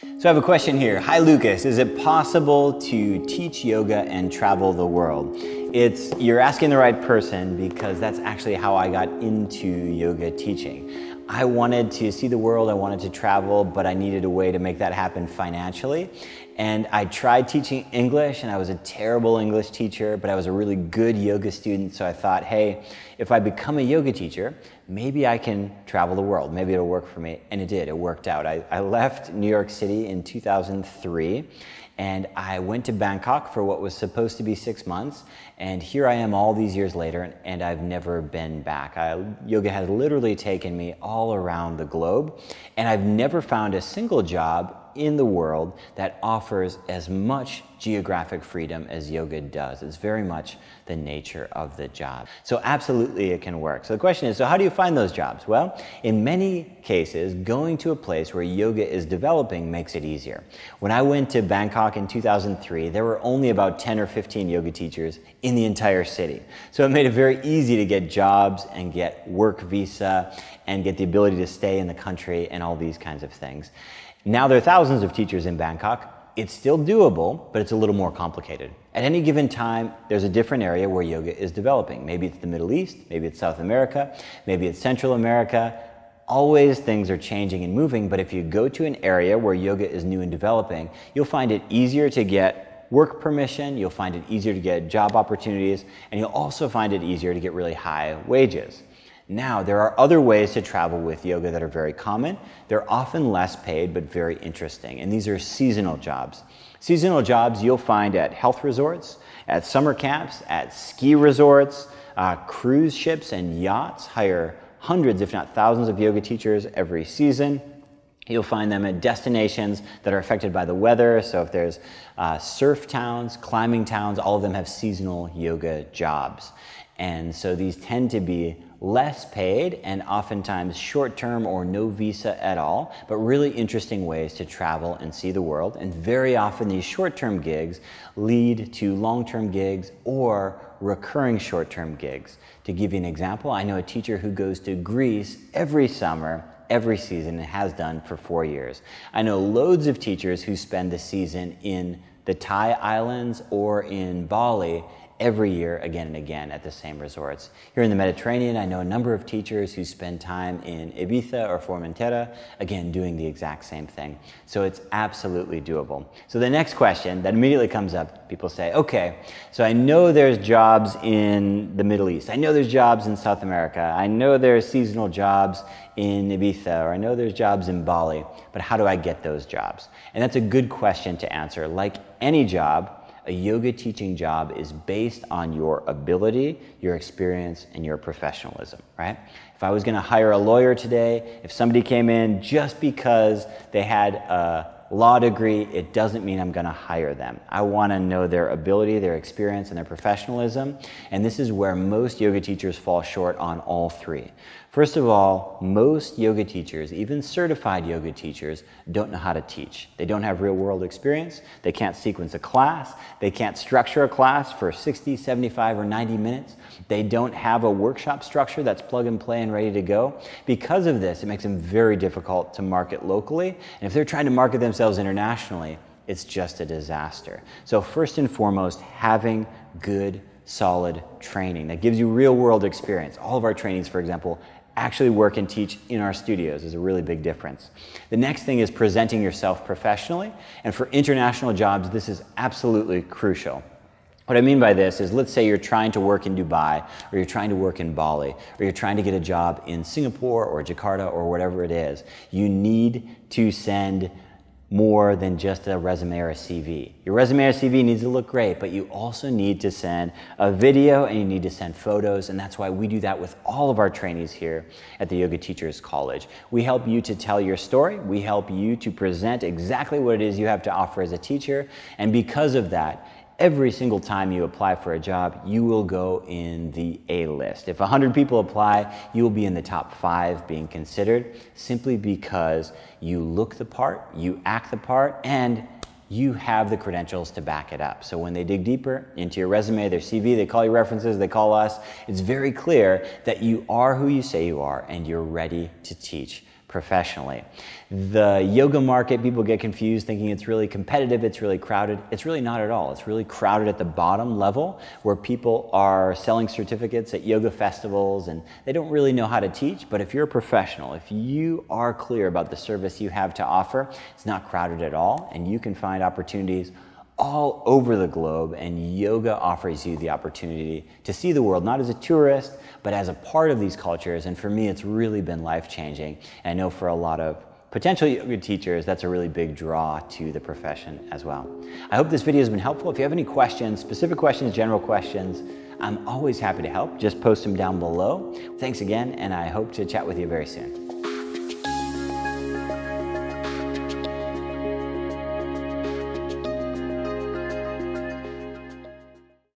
So I have a question here. Hi Lucas, is it possible to teach yoga and travel the world? It's you're asking the right person because that's actually how I got into yoga teaching. I wanted to see the world, I wanted to travel, but I needed a way to make that happen financially. And I tried teaching English, and I was a terrible English teacher, but I was a really good yoga student. So I thought, hey, if I become a yoga teacher, maybe I can travel the world. Maybe it'll work for me. And it did, it worked out. I, I left New York City in 2003 and I went to Bangkok for what was supposed to be six months, and here I am all these years later, and I've never been back. I, yoga has literally taken me all around the globe, and I've never found a single job in the world that offers as much geographic freedom as yoga does. It's very much the nature of the job. So absolutely it can work. So the question is, so how do you find those jobs? Well, in many cases, going to a place where yoga is developing makes it easier. When I went to Bangkok in 2003, there were only about 10 or 15 yoga teachers in the entire city. So it made it very easy to get jobs and get work visa and get the ability to stay in the country and all these kinds of things. Now there are thousands of teachers in Bangkok. It's still doable, but it's a little more complicated. At any given time, there's a different area where yoga is developing. Maybe it's the Middle East, maybe it's South America, maybe it's Central America. Always things are changing and moving, but if you go to an area where yoga is new and developing, you'll find it easier to get work permission, you'll find it easier to get job opportunities, and you'll also find it easier to get really high wages. Now, there are other ways to travel with yoga that are very common. They're often less paid, but very interesting. And these are seasonal jobs. Seasonal jobs you'll find at health resorts, at summer camps, at ski resorts, uh, cruise ships and yachts hire hundreds, if not thousands, of yoga teachers every season. You'll find them at destinations that are affected by the weather. So if there's uh, surf towns, climbing towns, all of them have seasonal yoga jobs. And so these tend to be less paid and oftentimes short term or no visa at all, but really interesting ways to travel and see the world. And very often these short term gigs lead to long term gigs or recurring short term gigs. To give you an example, I know a teacher who goes to Greece every summer every season and has done for four years. I know loads of teachers who spend the season in the Thai islands or in Bali every year again and again at the same resorts. Here in the Mediterranean, I know a number of teachers who spend time in Ibiza or Formentera, again, doing the exact same thing. So it's absolutely doable. So the next question that immediately comes up, people say, okay, so I know there's jobs in the Middle East. I know there's jobs in South America. I know there's seasonal jobs in Ibiza, or I know there's jobs in Bali, but how do I get those jobs? And that's a good question to answer. Like any job, a yoga teaching job is based on your ability, your experience, and your professionalism, right? If I was going to hire a lawyer today, if somebody came in just because they had a law degree, it doesn't mean I'm going to hire them. I want to know their ability, their experience, and their professionalism. And this is where most yoga teachers fall short on all three. First of all, most yoga teachers, even certified yoga teachers, don't know how to teach. They don't have real world experience. They can't sequence a class. They can't structure a class for 60, 75, or 90 minutes. They don't have a workshop structure that's plug and play and ready to go. Because of this, it makes them very difficult to market locally. And if they're trying to market themselves internationally, it's just a disaster. So, first and foremost, having good solid training that gives you real world experience. All of our trainings, for example, actually work and teach in our studios is a really big difference. The next thing is presenting yourself professionally, and for international jobs, this is absolutely crucial. What I mean by this is let's say you're trying to work in Dubai, or you're trying to work in Bali, or you're trying to get a job in Singapore or Jakarta or whatever it is. You need to send more than just a resume or a CV. Your resume or CV needs to look great, but you also need to send a video and you need to send photos, and that's why we do that with all of our trainees here at the Yoga Teachers College. We help you to tell your story, we help you to present exactly what it is you have to offer as a teacher, and because of that, every single time you apply for a job, you will go in the A list. If 100 people apply, you will be in the top five being considered simply because you look the part, you act the part, and you have the credentials to back it up. So when they dig deeper into your resume, their CV, they call your references, they call us, it's very clear that you are who you say you are and you're ready to teach professionally. The yoga market, people get confused thinking it's really competitive, it's really crowded. It's really not at all. It's really crowded at the bottom level where people are selling certificates at yoga festivals and they don't really know how to teach. But if you're a professional, if you are clear about the service you have to offer, it's not crowded at all and you can find opportunities all over the globe, and yoga offers you the opportunity to see the world not as a tourist, but as a part of these cultures. And for me, it's really been life changing. And I know for a lot of potential yoga teachers, that's a really big draw to the profession as well. I hope this video has been helpful. If you have any questions, specific questions, general questions, I'm always happy to help. Just post them down below. Thanks again, and I hope to chat with you very soon.